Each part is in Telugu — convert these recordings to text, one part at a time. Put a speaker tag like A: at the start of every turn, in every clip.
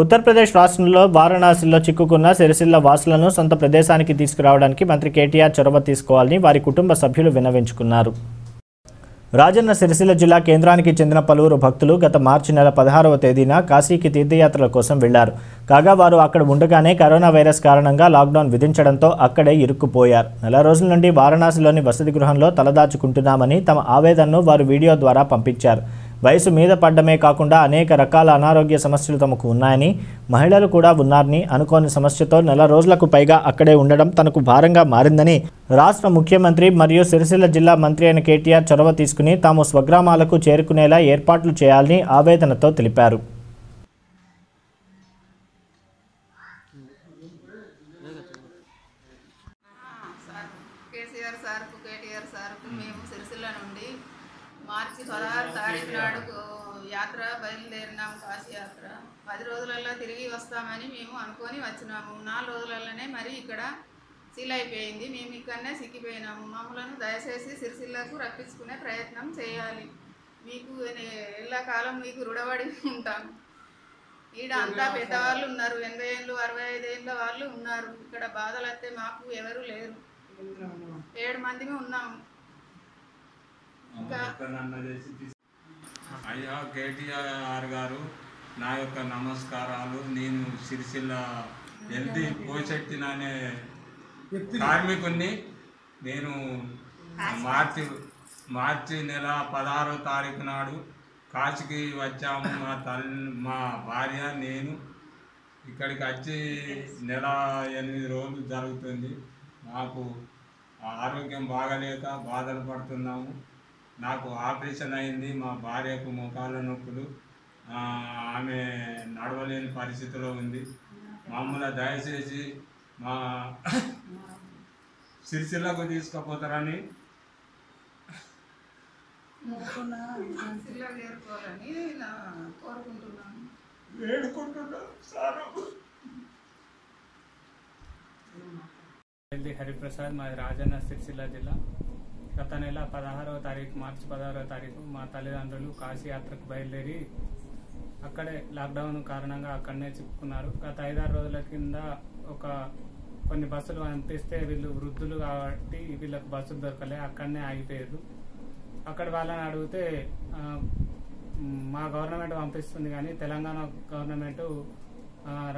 A: ఉత్తరప్రదేశ్ రాష్ట్రంలో వారణాసిలో చిక్కుకున్న సిరిసిల్ల వాసులను సొంత ప్రదేశానికి తీసుకురావడానికి మంత్రి కేటీఆర్ చొరవ తీసుకోవాలని వారి కుటుంబ సభ్యులు విన్నవించుకున్నారు. రాజన్న సిరిసిల్ల జిల్లా కేంద్రానికి చెందిన పలువురు భక్తులు గత మార్చి నెల పదహారవ తేదీన కాశీకి తీర్థయాత్రల కోసం వెళ్ళారు. కాగా వారు అక్కడ ఉండగానే కరోనా వైరస్ కారణంగా లాక్డౌన్ విధించడంతో అక్కడే ఇరుక్కుపోయారు. నెల రోజుల నుండి వారణాసిలోని వసతి గృహంలో తలదాచుకుంటున్నామని తమ ఆవేదనను వారు వీడియో ద్వారా పంపించారు. వయసు మీద పడ్డమే కాకుండా అనేక రకాల అనారోగ్య సమస్యలు తమకు ఉన్నాయని మహిళలు కూడా ఉన్నారని అనుకోని సమస్యతో నెల రోజులకు పైగా అక్కడే ఉండడం తనకు భారంగా మారిందని రాష్ట్ర ముఖ్యమంత్రి మరియు సిరిసిల్ల జిల్లా మంత్రి అయిన కేటీఆర్ చొరవ తీసుకుని తాము స్వగ్రామాలకు చేరుకునేలా ఏర్పాట్లు చేయాలని ఆవేదనతో తెలిపారు.
B: కేసీఆర్ సార్కు కేటీఆర్ సార్కు మేము సిరిసిల్ల నుండి మార్చి పదహారు తారీఖు నాడు యాత్ర బయలుదేరినాం కాశీ యాత్ర పది రోజులలో తిరిగి వస్తామని మేము అనుకొని వచ్చినాము. నాలుగు రోజులలోనే మరి ఇక్కడ సీల్ అయిపోయింది మేము ఇక్కడనే సిక్కిపోయినాము. మమ్మలను దయచేసి సిరిసిల్లకు రప్పించుకునే ప్రయత్నం చేయాలి. మీకు ఎల్లకాలం మీకు రుడబడి ఉంటాం. ఈడ అంతా పెద్దవాళ్ళు ఉన్నారు. ఎనభై ఏళ్ళు అరవై ఐదు ఏళ్ళ వాళ్ళు ఉన్నారు. ఇక్కడ బాధలు అయితే మాకు ఎవరు లేరు. ఏడు మందిమే ఉన్నాము
C: అయ్యా కేటీఆర్ గారు నా యొక్క నమస్కారాలు. నేను సిరిసిల్ల ఎల్ది పోచెట్టిన అనే కార్మికుణ్ణి. నేను మార్చి మార్చి నెల పదహారో తారీఖు నాడు కాశీకి వచ్చాము. మా తల్లి మా భార్య నేను ఇక్కడికి వచ్చి నెల ఎనిమిది రోజులు జరుగుతుంది. నాకు ఆరోగ్యం బాగలేక బాధలు పడుతున్నాము. నాకు ఆపరేషన్ అయింది మా భార్యకు మోకాళ్ళ నొప్పులు ఆ, ఆమె నడవలేని పరిస్థితిలో ఉంది. మమ్మల్ని దయచేసి మా సిరిసిల్లకు తీసుకుపోతారని.
B: సిరిసిల్ల చేరుకోవాలని నా కోరుకుంటున్నాను.
C: వేడుకుంటున్నాను సారు.
D: హరిప్రసాద్ మాది రాజన్న సిరిసిల్ల జిల్లా. గత నెల పదహారవ తారీఖు మార్చి పదహారవ తారీఖు మా తల్లిదండ్రులు కాశీ యాత్రకు బయలుదేరి అక్కడే లాక్డౌన్ కారణంగా అక్కడనే చిక్కుకున్నారు. గత ఐదారు రోజుల కింద ఒక కొన్ని బస్సులు పంపిస్తే వీళ్ళు వృద్ధులు కాబట్టి వీళ్ళకి బస్సులు దొరకలే అక్కడనే ఆగిపోయారు. అక్కడ వాళ్ళని అడిగితే మా గవర్నమెంట్ పంపిస్తుంది కానీ తెలంగాణ గవర్నమెంట్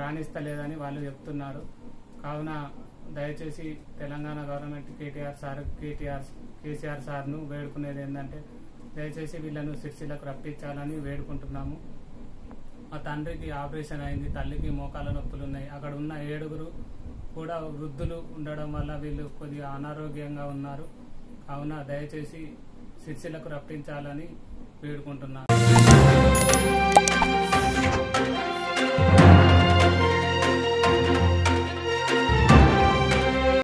D: రాణిస్తలేదని వాళ్ళు చెప్తున్నారు. కావున దయచేసి తెలంగాణ గవర్నమెంట్ కేటీఆర్ సార్ కేటీఆర్ కేసీఆర్ సార్ను వేడుకునేది ఏంటంటే దయచేసి వీళ్ళను సిరిసిలకు రప్పించాలని వేడుకుంటున్నాము. మా తండ్రికి ఆపరేషన్ అయింది తల్లికి మోకాల నొప్పులు ఉన్నాయి. అక్కడ ఉన్న ఏడుగురు కూడా వృద్ధులు ఉండడం వల్ల వీళ్ళు కొద్దిగా అనారోగ్యంగా ఉన్నారు. కావున దయచేసి సిరిసిలకు రప్పించాలని వేడుకుంటున్నాను.